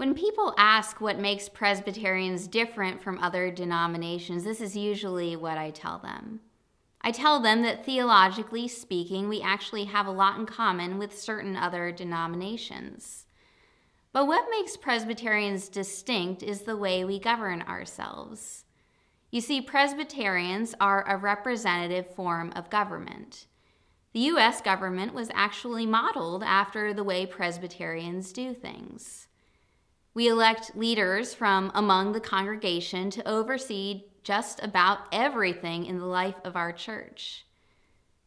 When people ask what makes Presbyterians different from other denominations, this is usually what I tell them. I tell them that theologically speaking, we actually have a lot in common with certain other denominations. But what makes Presbyterians distinct is the way we govern ourselves. You see, Presbyterians are a representative form of government. The U.S. government was actually modeled after the way Presbyterians do things. We elect leaders from among the congregation to oversee just about everything in the life of our church.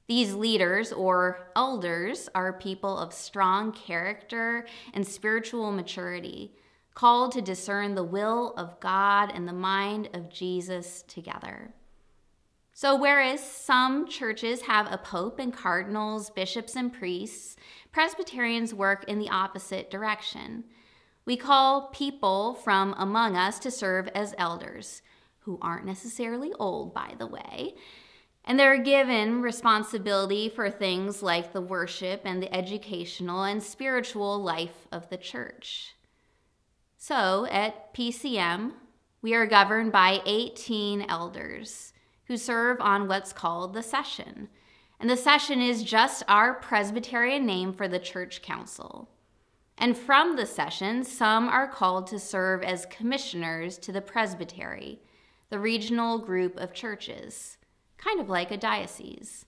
These leaders or elders are people of strong character and spiritual maturity, called to discern the will of God and the mind of Jesus together. So, whereas some churches have a pope and cardinals, bishops and priests, Presbyterians work in the opposite direction. We call people from among us to serve as elders, who aren't necessarily old, by the way. And they're given responsibility for things like the worship and the educational and spiritual life of the church. So at PCM, we are governed by 18 elders who serve on what's called the session. And the session is just our Presbyterian name for the church council. And from the session, some are called to serve as commissioners to the presbytery, the regional group of churches, kind of like a diocese.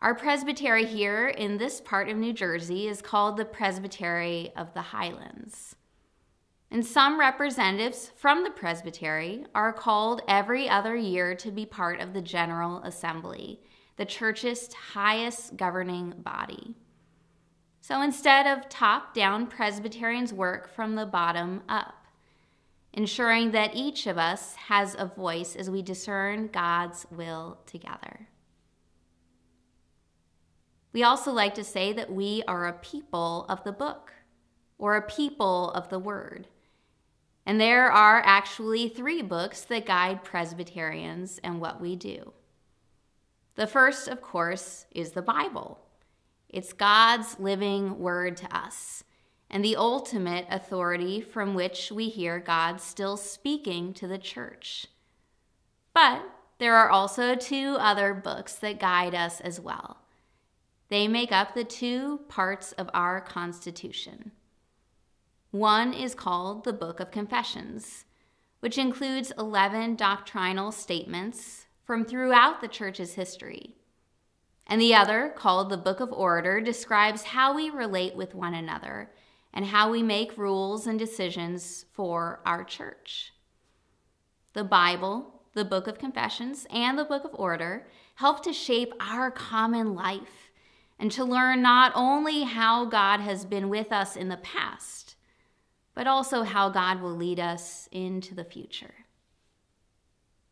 Our presbytery here in this part of New Jersey is called the Presbytery of the Highlands. And some representatives from the presbytery are called every other year to be part of the General Assembly, the church's highest governing body. So instead of top down, Presbyterians work from the bottom up, ensuring that each of us has a voice as we discern God's will together. We also like to say that we are a people of the book or a people of the word. And there are actually three books that guide Presbyterians and what we do. The first, of course, is the Bible. It's God's living word to us and the ultimate authority from which we hear God still speaking to the church. But there are also two other books that guide us as well. They make up the two parts of our Constitution. One is called the Book of Confessions, which includes 11 doctrinal statements from throughout the church's history and the other, called the Book of Order, describes how we relate with one another and how we make rules and decisions for our church. The Bible, the Book of Confessions, and the Book of Order help to shape our common life and to learn not only how God has been with us in the past, but also how God will lead us into the future.